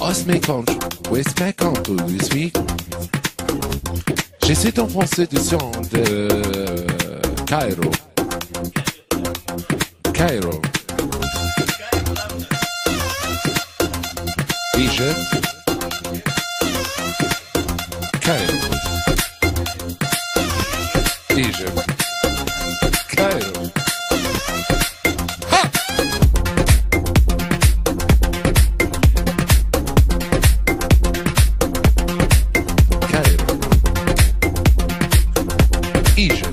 Os mes conches, west mes cantos, je suis. J'essaie en français du son de Cairo. Cairo. Egypt. Cairo. 一直